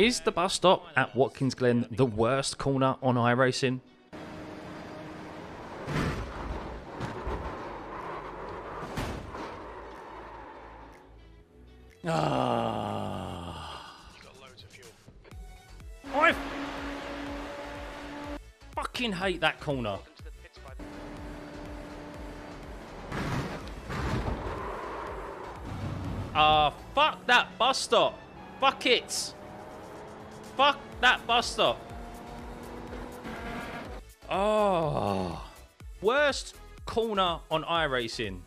Is the bus stop at Watkins Glen the worst corner on iRacing? Ah. I fucking hate that corner. Ah, uh, fuck that bus stop. Fuck it. Fuck that bus stop. Oh. Worst corner on iRacing.